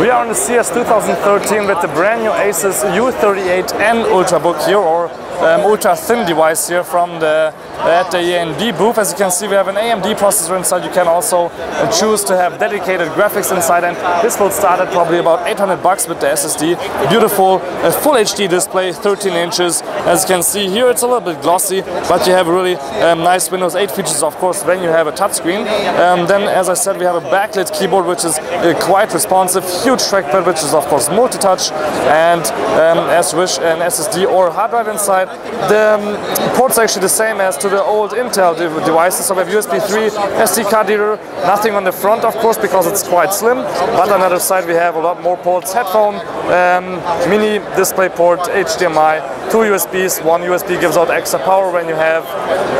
We are on the CES 2013 with the brand new Asus U38N Ultrabook here, or um, ultra thin device here from the at the AMD booth. As you can see, we have an AMD processor inside. You can also choose to have dedicated graphics inside, and this will start at probably about 800 bucks with the SSD. Beautiful uh, full HD display, 13 inches. As you can see here, it's a little bit glossy, but you have really um, nice Windows 8 features, of course, when you have a touchscreen. Um, then, as I said, we have a backlit keyboard, which is uh, quite responsive, huge trackpad, which is of course multi-touch, and um, as you wish, an SSD or hard drive inside. The um, port's actually the same as to the old Intel de devices, so we have USB 3, SD card reader, nothing on the front of course because it's quite slim, but on the other side we have a lot more ports, headphone, um, mini display port, HDMI, two USBs, one USB gives out extra power when you have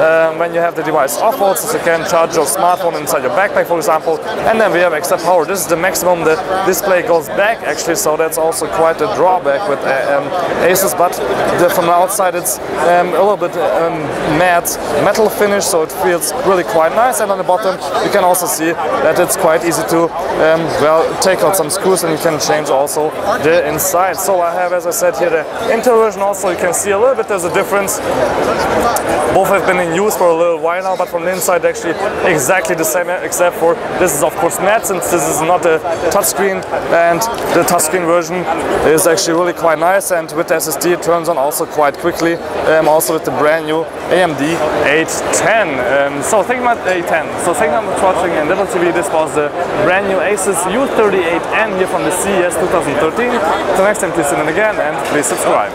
um, when you have the device off also, so you can charge your smartphone inside your backpack for example, and then we have extra power. This is the maximum the display goes back actually, so that's also quite a drawback with uh, um, Asus, but the, from the outside it's um, a little bit um, matte metal finish, so it feels really quite nice. And on the bottom, you can also see that it's quite easy to um, well take out some screws, and you can change also the inside. So I have, as I said here, the Intel version. Also, you can see a little bit there's a difference. Both have been in use for a little while now, but from the inside, actually exactly the same, except for this is of course matte, since this is not a touchscreen, and the touchscreen version is actually really quite nice. And with the SSD, it turns on also quite quickly. Um, also with the brand new AMD A10. Um, so thank you much, A10. So thank you much for watching nDevilTV. This was the brand new Asus U38N here from the CES 2013. Until next time, please tune in again and please subscribe.